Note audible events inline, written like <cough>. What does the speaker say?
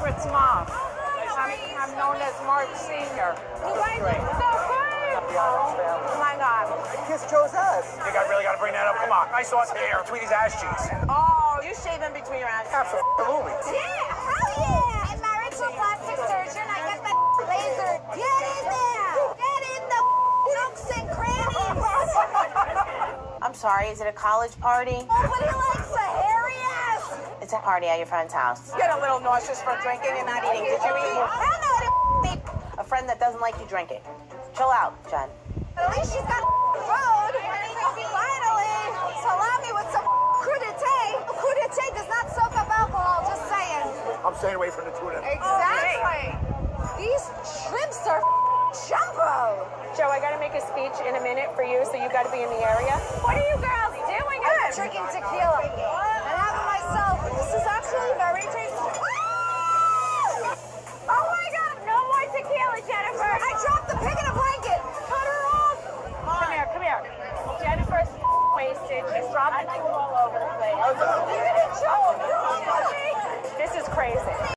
Fritz mom. I'm, I'm known as Mark Senior. You guys are so good. Oh my God. Kiss Joe's ass. You got really got to bring that up. Come on. I saw it hair between these ass cheeks. Oh, you shave in between your ass. Absolutely. Yeah, hell yeah. I'm married to a plastic surgeon. I got that laser. Get in there. Get in the nooks and crannies. <laughs> I'm sorry, is it a college party? Nobody likes a hairy ass. It's a party at your friend's house. Get a little nauseous from drinking and not eating. Did you eat? Hell no, A friend that doesn't like you drinking. Chill out, Jen. At least she's got road. Finally, salami with some crudité. Crudité does not soak up alcohol, just saying. I'm staying away from the tuna. Exactly. These shrimps are jumbo. Joe, I gotta make a speech in a minute for you, so you gotta be in the area. What are you girls doing? I'm drinking tequila